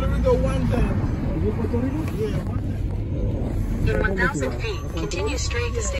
Puerto Rico one time. You Puerto Rico? Yeah, one time. In 1,000 feet, continue straight to stay.